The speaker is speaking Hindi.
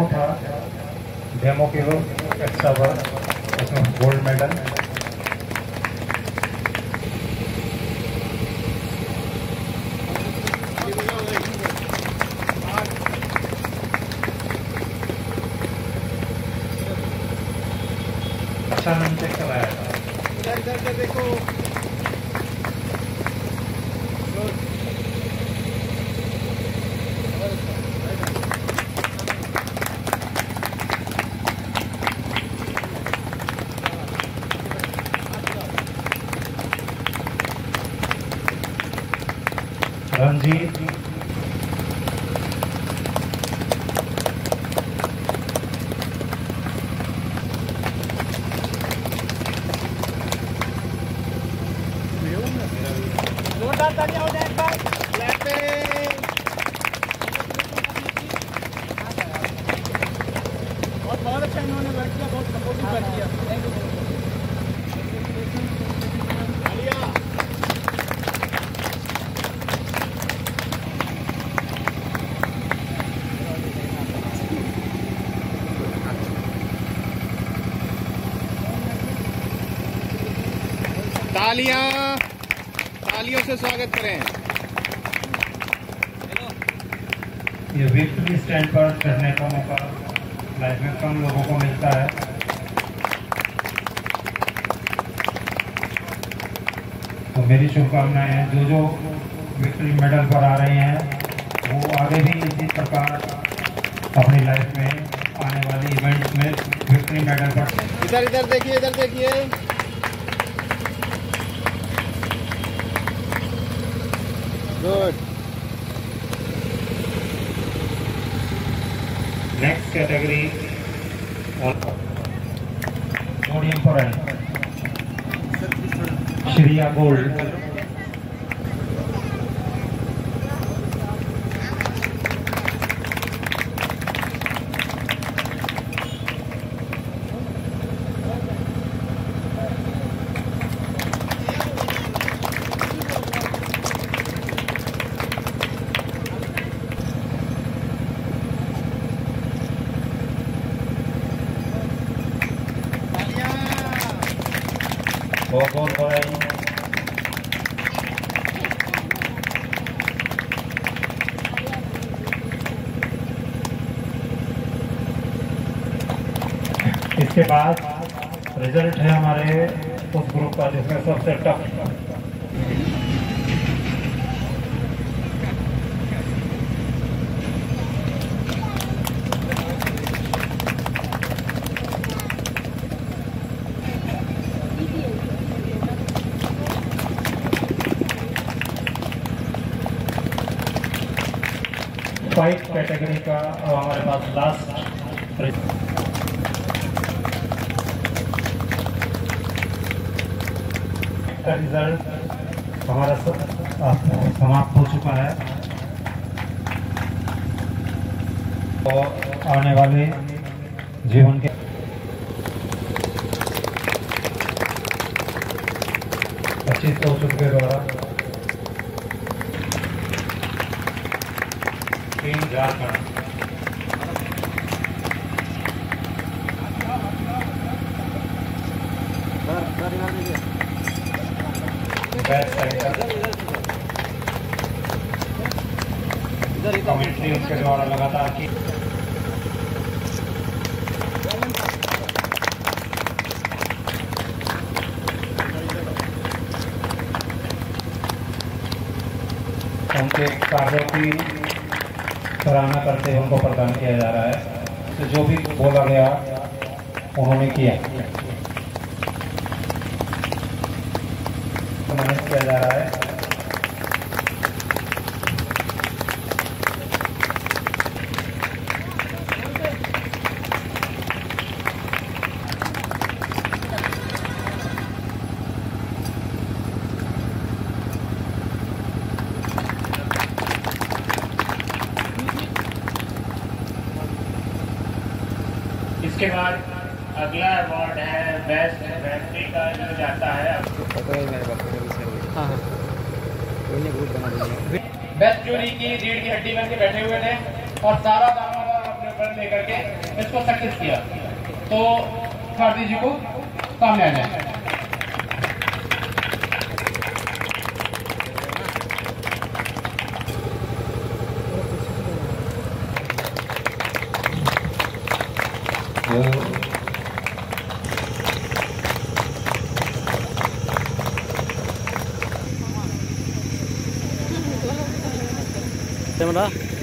था डेमो किलो एक्स्ट्रा वर्क उसमें गोल्ड मेडल अच्छा मैंने चेक कराया था। इधर देखो। हो जी बहुत अच्छा इन्होंने वर्क किया बहुत सपोर्टिव वर्क किया तालियाँ। तालियों से स्वागत करें। ये विक्ट्री स्टैंड पर चढ़ने का मौका लाइफ में कम लोगों को मिलता है। तो मेरी शुभकामनाएँ हैं। जो जो विक्ट्री मेडल पर आ रहे हैं वो आगे भी इसी प्रकार अपनी लाइफ में आने वाली इवेंट्स में विक्ट्री मेडल पर इधर इधर देखिए इधर देखिए। Good next category Podium for Shriya Shriya बहुत बहुत बधाई इसके बाद रिज़ल्ट है हमारे उस ग्रुप का जिसमें सबसे टफ फाइव कैटेगरी का हमारे पास लास्ट का रिज़ल्ट हमारा स- आ, समाप्त हो चुका है। और आने वाले जीवन के पच्चीस सौ के द्वारा टीम झारखंड कमेंट्री उसके द्वारा लगातार की। उनके की सराहना करते हुए उनको प्रदान किया जा रहा है। तो जो भी बोला गया, उन्होंने किया। सम्मानित किया जा रहा है। इसके बाद अगला अवार्ड है बेस्ट फैक्ट्री का जो जाता है हाँ हाँ। बेस्ट चोरी की रीढ़ की हड्डी बन के बैठे हुए थे और सारा दामा अपने ऊपर लेकर के इसको सक्सेस किया। तो भारती जी को सामने आ जाए। 怎么着？